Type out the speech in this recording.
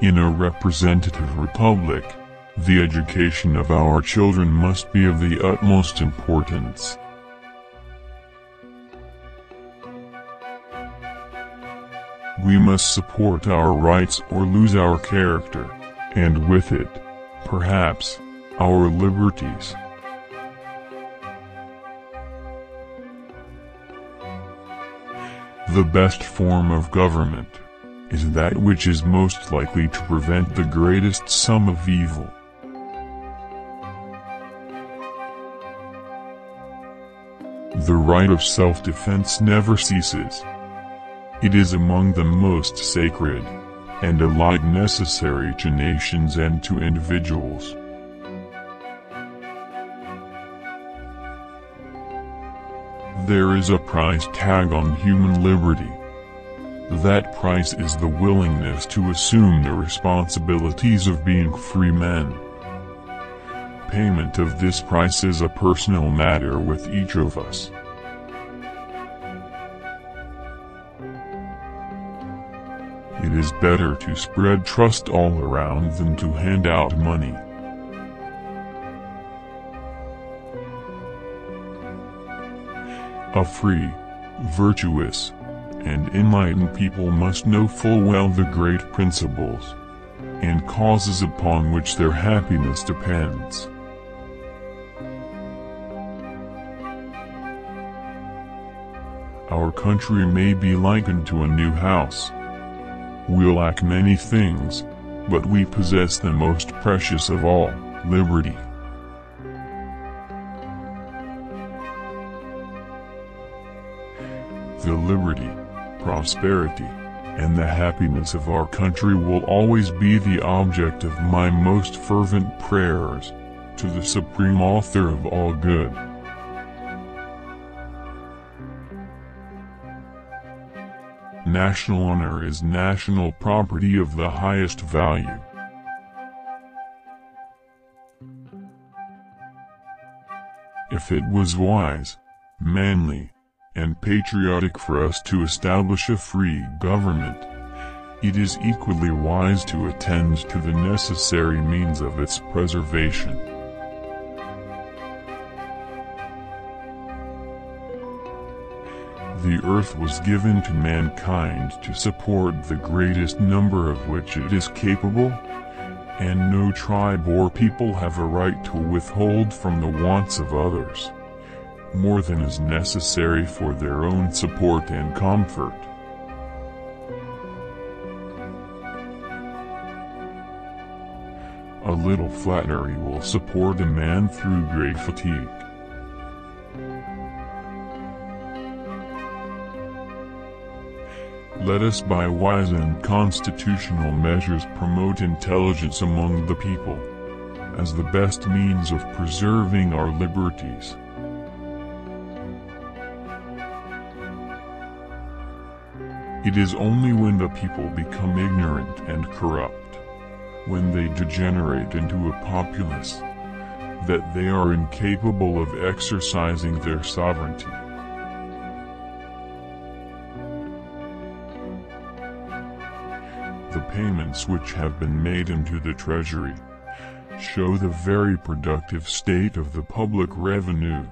In a representative republic, the education of our children must be of the utmost importance. We must support our rights or lose our character, and with it, perhaps, our liberties. The best form of government is that which is most likely to prevent the greatest sum of evil. The right of self-defense never ceases. It is among the most sacred, and alike necessary to nations and to individuals. There is a price tag on human liberty. That price is the willingness to assume the responsibilities of being free men. Payment of this price is a personal matter with each of us. It is better to spread trust all around than to hand out money. A free, virtuous, and enlightened people must know full well the great principles and causes upon which their happiness depends. Our country may be likened to a new house. We lack many things, but we possess the most precious of all, liberty. The liberty, prosperity, and the happiness of our country will always be the object of my most fervent prayers, to the Supreme Author of all good. National honor is national property of the highest value. If it was wise, manly, and patriotic for us to establish a free government, it is equally wise to attend to the necessary means of its preservation. The earth was given to mankind to support the greatest number of which it is capable, and no tribe or people have a right to withhold from the wants of others more than is necessary for their own support and comfort. A little flattery will support a man through great fatigue. Let us by wise and constitutional measures promote intelligence among the people, as the best means of preserving our liberties. It is only when the people become ignorant and corrupt, when they degenerate into a populace, that they are incapable of exercising their sovereignty. The payments which have been made into the treasury show the very productive state of the public revenue.